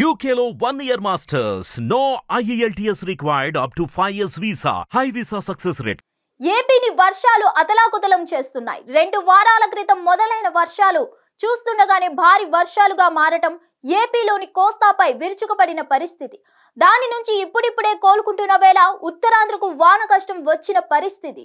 యూకేలో one year masters no IELTS required up to five years visa high visa success rate ఏపీని వర్షాలు అతలాకుతలం చేస్తున్నాయి. రెండు వారాల క్రితం మొదలైన వర్షాలు చూస్తుండగానే భారీ వర్షాలుగా మారటం ఏపీలోని కోస్తాపై విరుచుకుపడిన పరిస్థితి. దాని నుంచి ఇప్పుడిప్పుడే కోలుకుంటున్న వేళ ఉత్తరాంధ్రకు వాన కష్టం వచ్చిన పరిస్థితి.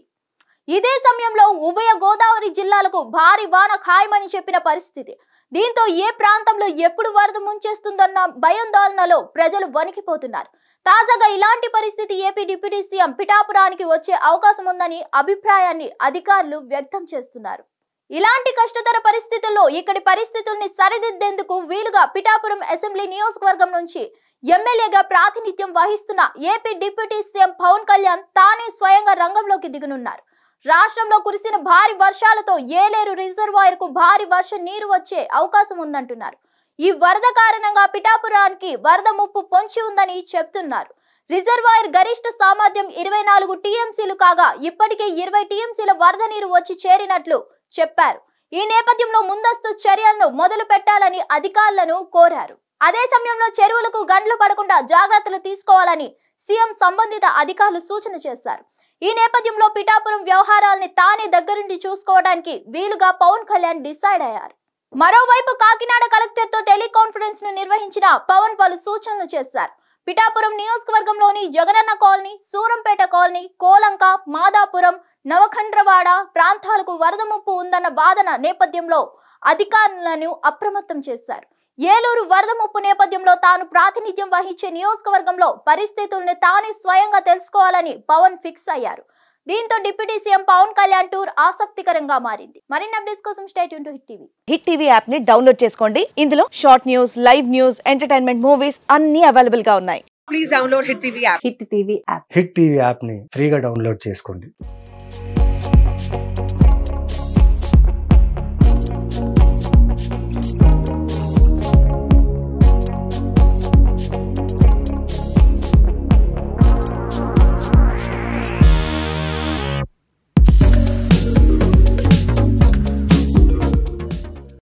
ఇదే సమయంలో ఉభయ గోదావరి జిల్లాలకు భారీ వాన ఖాయమని చెప్పిన పరిస్థితి. దీంతో ఏ ప్రాంతంలో ఎప్పుడు వరద ముంచేస్తుందన్న భయాందోళనలో ప్రజలు వణికిపోతున్నారు. తాజాగా ఇలాంటి పరిస్థితి ఏపీ డిప్యూటీ సీఎం పిఠాపురానికి వచ్చే అవకాశం ఉందని అభిప్రాయాన్ని అధికారులు వ్యక్తం చేస్తున్నారు. ఇలాంటి కష్టతర పరిస్థితుల్లో ఇక్కడి పరిస్థితుల్ని సరిదిద్దేందుకు వీలుగా పిఠాపురం అసెంబ్లీ నియోజకవర్గం నుంచి ఎమ్మెల్యేగా ప్రాతినిధ్యం వహిస్తున్న AP deputy CM Pawan Kalyan తానే స్వయంగా రంగంలోకి దిగనున్నారు. రాష్ట్రంలో కురిసిన భారీ వర్షాలతో ఏలేరు రిజర్వాయర్కు భారీ వర్ష నీరు వచ్చే అవకాశం ఉందంటున్నారు. ఈ వరద కారణంగా పిఠాపురానికి వరద ముప్పు పొంచి ఉందని చెప్తున్నారు. రిజర్వాయర్ గరిష్ట సామర్థ్యం ఇరవై నాలుగు టీఎంసీలు కాగా ఇప్పటికే ఇరవై టీఎంసీల వరద నీరు వచ్చి చేరినట్లు చెప్పారు. ఈ నేపథ్యంలో ముందస్తు చర్యలను మొదలు పెట్టాలని అధికారులను కోరారు. అదే సమయంలో చెరువులకు గండ్లు పడకుండా జాగ్రత్తలు తీసుకోవాలని సీఎం సంబంధిత అధికారులు సూచన చేశారు. ఈ నేపథ్యంలో పిఠాపురం వ్యవహారాల్ని తానే దగ్గరుండి చూసుకోవడానికి వీలుగా పవన్ కళ్యాణ్ డిసైడ్ అయ్యారు. మరోవైపు కాకినాడ కలెక్టర్తో టెలికాన్ఫరెన్స్ను నిర్వహించిన పవన్ పలు సూచనలు చేశారు. పిఠాపురం నియోజకవర్గంలోని జగనన్న కాలనీ సూరంపేట కాలనీ కోలంక మాదాపురం నవఖండ్రవాడ ప్రాంతాలకు వరద ముప్పు ఉందన్న వాదన నేపథ్యంలో అధికారులను అప్రమత్తం చేశారు. ఏలూరు వరద ముప్పు నేపథ్యంలో తాను ప్రాతినిధ్యం వహించే నియోజకవర్గంలో పరిస్థితుల్ని తానే స్వయంగా తెలుసుకోవాలని పవన్ ఫిక్స్ అయ్యారు. దీంతో deputy CM Pawan Kalyan tour ఆసక్తికరంగా మారింది. మరిన్ని అప్డేట్స్ కోసం state to Hit TV. Hit TV యాప్ని డౌన్లోడ్ చేసుకోండి. ఇందులో short news live news entertainment movies అన్ని అవైలబుల్గా ఉన్నాయి. Please download Hit TV app. Hit TV app Hit TV యాప్ని ఫ్రీగా డౌన్లోడ్ చేసుకోండి.